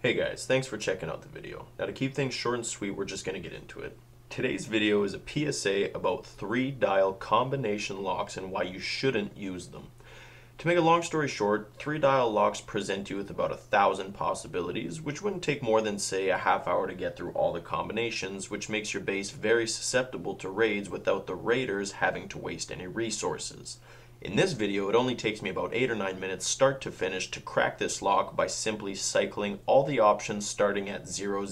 Hey guys, thanks for checking out the video. Now to keep things short and sweet, we're just going to get into it. Today's video is a PSA about three dial combination locks and why you shouldn't use them. To make a long story short, three dial locks present you with about a thousand possibilities, which wouldn't take more than say a half hour to get through all the combinations, which makes your base very susceptible to raids without the raiders having to waste any resources. In this video, it only takes me about 8 or 9 minutes start to finish to crack this lock by simply cycling all the options starting at 000.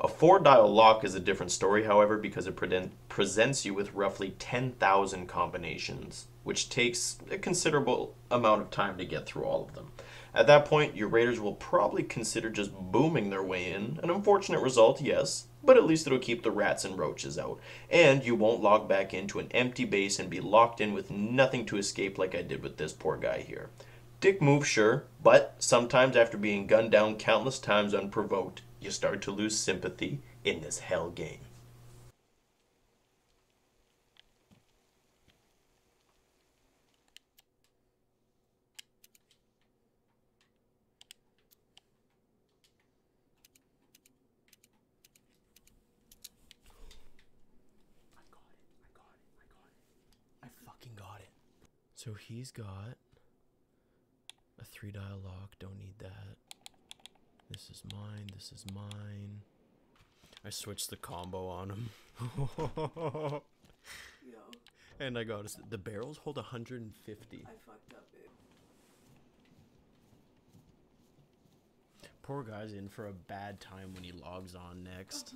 A 4 dial lock is a different story, however, because it pre presents you with roughly 10,000 combinations, which takes a considerable amount of time to get through all of them. At that point, your raiders will probably consider just booming their way in. An unfortunate result, yes, but at least it'll keep the rats and roaches out. And you won't log back into an empty base and be locked in with nothing to escape like I did with this poor guy here. Dick move, sure, but sometimes after being gunned down countless times unprovoked, you start to lose sympathy in this hell game. I fucking got it. So he's got three dial lock. Don't need that. This is mine. This is mine. I switched the combo on him. Yo, and I got us. The barrels hold 150. I fucked up. Poor guy's in for a bad time when he logs on next.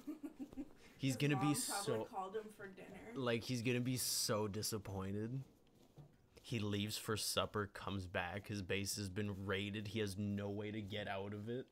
He's gonna be so called him for dinner. like he's gonna be so disappointed. He leaves for supper, comes back, his base has been raided, he has no way to get out of it.